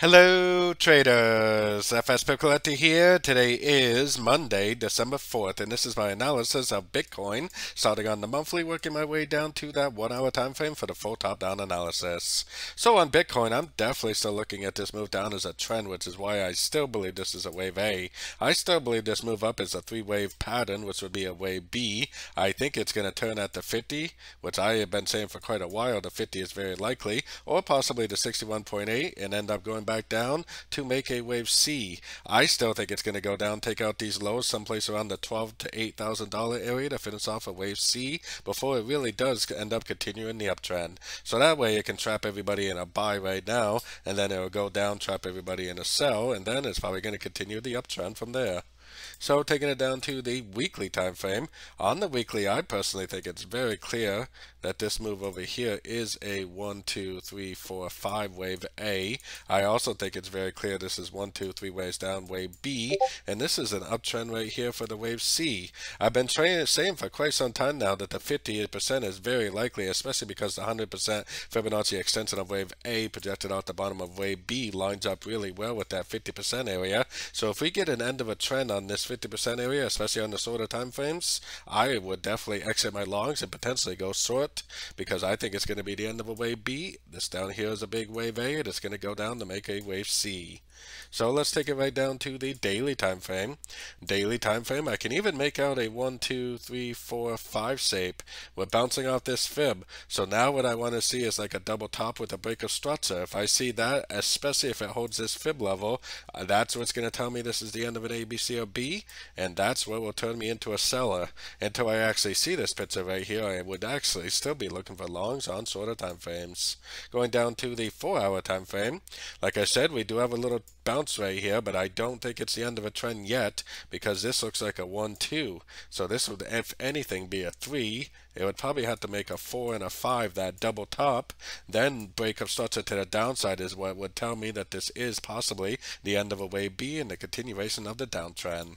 Hello traders, FX Pip Collector here. Today is Monday, December 4th, and this is my analysis of Bitcoin, starting on the monthly, working my way down to that one hour time frame for the full top down analysis. So on Bitcoin, I'm definitely still looking at this move down as a trend, which is why I still believe this is a wave A. I still believe this move up is a three wave pattern, which would be a wave B. I think it's going to turn at the 50, which I have been saying for quite a while, the 50 is very likely, or possibly the 61.8 and end up going back down to make a wave C. I still think it's going to go down, take out these lows someplace around the 12 to 8,000 dollar area to finish off a wave C before it really does end up continuing the uptrend. So that way it can trap everybody in a buy right now and then it will go down, trap everybody in a sell, and then it's probably going to continue the uptrend from there. So taking it down to the weekly time frame, on the weekly, I personally think it's very clear that this move over here is a one, two, three, four, five wave A. I also think it's very clear this is one, two, three waves down wave B, and this is an uptrend right here for the wave C. I've been saying for quite some time now that the 58% is very likely, especially because the 100% Fibonacci extension of wave A projected out the bottom of wave B lines up really well with that 50% area. So if we get an end of a trend on this 50% area, especially on the shorter time frames, I would definitely exit my longs and potentially go short because I think it's going to be the end of a wave B. This down here is a big wave A and it's going to go down to make a wave C. So let's take it right down to the daily time frame. Daily time frame, I can even make out a 1, 2, 3, 4, 5 shape. We're bouncing off this fib. So now what I want to see is like a double top with a break of structure. If I see that, especially if it holds this fib level, uh, that's what's going to tell me this is the end of an A, B, C, or B. And that's what will turn me into a seller. Until I actually see this picture right here, I would actually still be looking for longs on shorter time frames. Going down to the 4 hour time frame, like I said, we do have a little bounce right here, but I don't think it's the end of a trend yet because this looks like a 1-2. So this would, if anything, be a 3. It would probably have to make a 4 and a 5, that double top. Then break structure to the downside is what would tell me that this is possibly the end of a wave B and the continuation of the downtrend.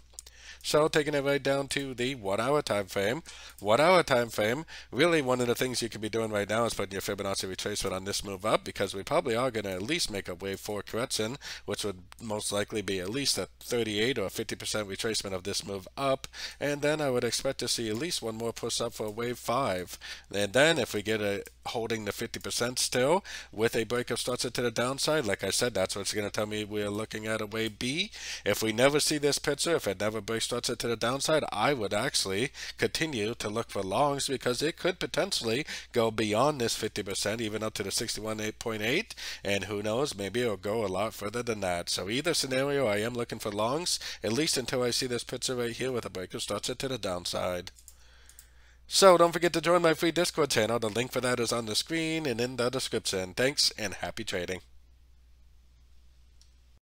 So taking it right down to the one hour time frame. One hour time frame, really one of the things you could be doing right now is putting your Fibonacci retracement on this move up because we probably are going to at least make a wave 4 correction, which would most likely be at least a 38 or 50% retracement of this move up. And then I would expect to see at least one more push up for wave 5. And then if we get a holding the 50% still with a breakup structure to the downside, like I said, that's what's going to tell me we're looking at a wave B. If we never see this picture, if it never breaks structure to the downside, I would actually continue to look for longs because it could potentially go beyond this 50%, even up to the 61.8, and who knows, maybe it'll go a lot further than that. So either scenario, I am looking for longs, at least until I see this picture right here with a breaker structure to the downside. So don't forget to join my free Discord channel. The link for that is on the screen and in the description. Thanks and happy trading.